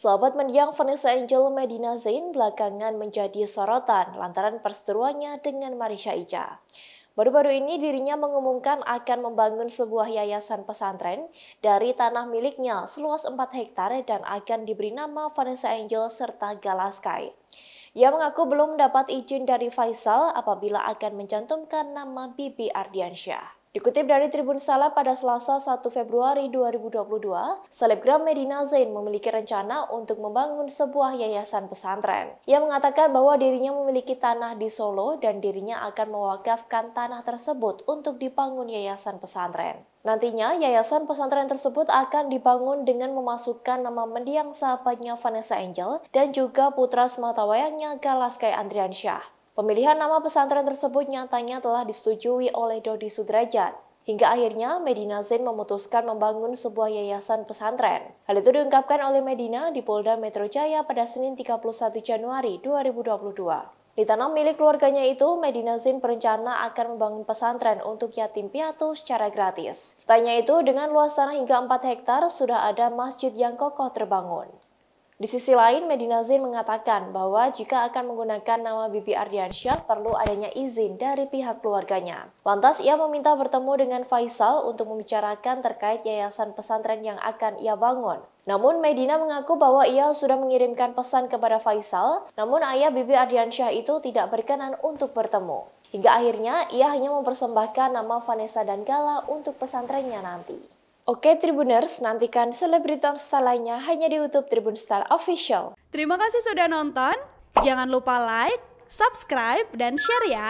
Sahabat mendiang Vanessa Angel Medina Zain belakangan menjadi sorotan lantaran perseteruannya dengan Marisha Ija. Baru-baru ini dirinya mengumumkan akan membangun sebuah yayasan pesantren dari tanah miliknya seluas 4 hektar dan akan diberi nama Vanessa Angel serta Galaskai. Ia mengaku belum mendapat izin dari Faisal apabila akan mencantumkan nama Bibi Ardiansyah. Dikutip dari Tribun Salah pada Selasa 1 Februari 2022, selebgram Medina Zain memiliki rencana untuk membangun sebuah yayasan pesantren. Ia mengatakan bahwa dirinya memiliki tanah di Solo dan dirinya akan mewakafkan tanah tersebut untuk dibangun yayasan pesantren. Nantinya, yayasan pesantren tersebut akan dibangun dengan memasukkan nama mendiang sahabatnya Vanessa Angel dan juga putra sematawayangnya Galaskai Andriansyah. Pemilihan nama pesantren tersebut nyatanya telah disetujui oleh Dodi Sudrajat. Hingga akhirnya Medina Zain memutuskan membangun sebuah yayasan pesantren. Hal itu diungkapkan oleh Medina di Polda Metro Jaya pada Senin 31 Januari 2022. Di tanah milik keluarganya itu, Medina Zain berencana akan membangun pesantren untuk yatim piatu secara gratis. Tanya itu, dengan luas tanah hingga 4 hektar, sudah ada masjid yang kokoh terbangun. Di sisi lain, Medina Zain mengatakan bahwa jika akan menggunakan nama Bibi Ardiansyah perlu adanya izin dari pihak keluarganya. Lantas ia meminta bertemu dengan Faisal untuk membicarakan terkait yayasan pesantren yang akan ia bangun. Namun Medina mengaku bahwa ia sudah mengirimkan pesan kepada Faisal, namun ayah Bibi Ardiansyah itu tidak berkenan untuk bertemu. Hingga akhirnya ia hanya mempersembahkan nama Vanessa dan Gala untuk pesantrennya nanti. Oke Tribuners, nantikan selebritas lainnya hanya di YouTube Tribun Style Official. Terima kasih sudah nonton. Jangan lupa like, subscribe, dan share ya.